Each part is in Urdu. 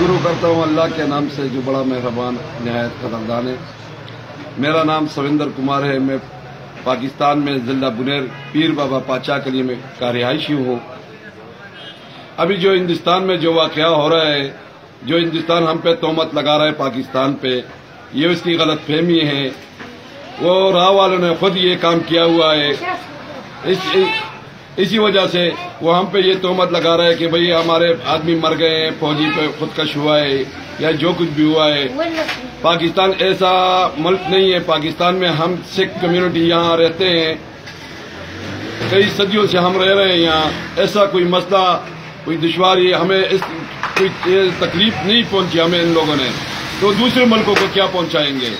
شروع کرتا ہوں اللہ کے نام سے، جو بڑا مہربان نہایت قدردان ہے۔ میرا نام سویندر کمار ہے۔ میں پاکستان میں زلہ بنیر پیر بابا پاچا کے لیے میں کا رہائشی ہوں۔ ابھی جو ہندوستان میں جو واقعہ ہو رہا ہے، جو ہندوستان ہم پہ تومت لگا رہا ہے پاکستان پہ، یہ اس کی غلط فہمی ہے۔ وہ راہ والوں نے خود یہ کام کیا ہوا ہے۔ اس اسی وجہ سے وہ ہم پہ یہ تومت لگا رہا ہے کہ بھئی ہمارے آدمی مر گئے ہیں، فوجی پہ خودکش ہوا ہے یا جو کچھ بھی ہوا ہے۔ پاکستان ایسا ملک نہیں ہے، پاکستان میں ہم سکھ کمیونٹی یہاں رہتے ہیں۔ کئی صدیوں سے ہم رہ رہے ہیں یہاں۔ ایسا کوئی مسئلہ، کوئی دشواری ہمیں کوئی تکلیف نہیں پہنچی ہمیں ان لوگوں نے۔ تو دوسرے ملکوں کو کیا پہنچائیں گے؟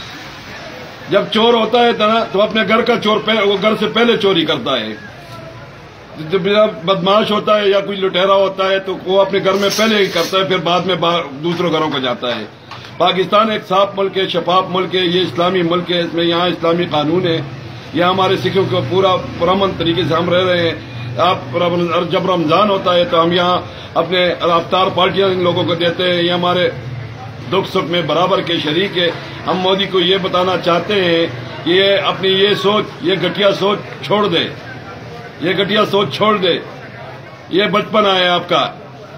جب چور ہوتا ہے تو اپنے گھر کا چور وہ گھر سے پہلے چوری کرتا ہے۔ جب بدماش ہوتا ہے یا کوئی لٹہرا ہوتا ہے تو وہ اپنے گھر میں پہلے ہی کرتا ہے، پھر بعد میں دوسروں گھروں کو جاتا ہے۔ پاکستان ایک صاف ملک ہے، شفاف ملک ہے، یہ اسلامی ملک ہے، اس میں یہاں اسلامی قانون ہے۔ یہاں ہمارے سکھوں کو پورا پرامن طریقے سے ہم رہ رہے ہیں۔ آپ جب رمضان ہوتا ہے تو ہم یہاں اپنے رفتار پارٹیاں ان لوگوں کو دیتے ہیں۔ یہ ہمارے دکھ سکھ میں برابر کے شریک ہے ہم مودی کو یہ بتانا چاہتے ہیں کہ یہ اپنی یہ سوچ، یہ گھٹیا سوچ چھوڑ دیں۔ یہ گٹیا سوچ چھوڑ دے۔ یہ بچپن آیا آپ کا۔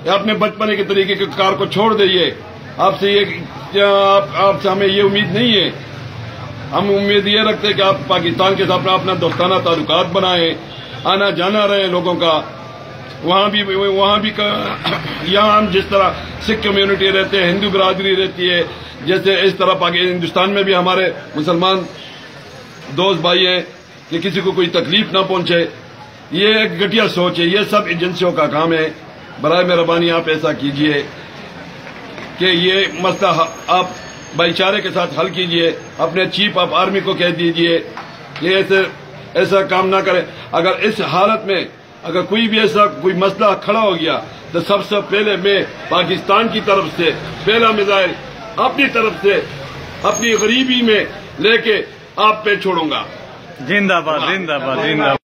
اپنے بچپنے کے طریقے کے کار کو چھوڑ دے یہ۔ آپ سے یہ آپ سے ہمیں یہ امید نہیں ہے۔ ہم امید یہ رکھتے کہ آپ پاکستان کے ساتھ اپنا دوستانہ تعلقات بنائیں۔ آنا جانا رہے لوگوں کا۔ وہاں بھی وہاں بھی یہاں ہم جس طرح سکھ کمیونٹی رہتے ہیں، ہندو برادری رہتی ہے، جیسے اس طرح ہندوستان میں بھی ہمارے مسلمان دوست بھائی ہیں کہ کسی کو کوئی تکلیف نہ پہنچے۔ یہ ایک گٹیا سوچ ہے، یہ سب ایجنسیوں کا کام ہے۔ برائے مہربانی آپ ایسا کیجیے کہ یہ مسئلہ آپ بھائی چارے کے ساتھ حل کیجیے، اپنے چیف آف آرمی کو کہہ دیجیے کہ ایسے ایسا کام نہ کرے۔ اگر اس حالت میں اگر کوئی بھی ایسا کوئی مسئلہ کھڑا ہو گیا، تو سب سے پہلے میں پاکستان کی طرف سے پہلا میزائل اپنی طرف سے اپنی غریبی میں لے کے آپ پہ چھوڑوں گا۔ زندہ باد زندہ باد، زندہ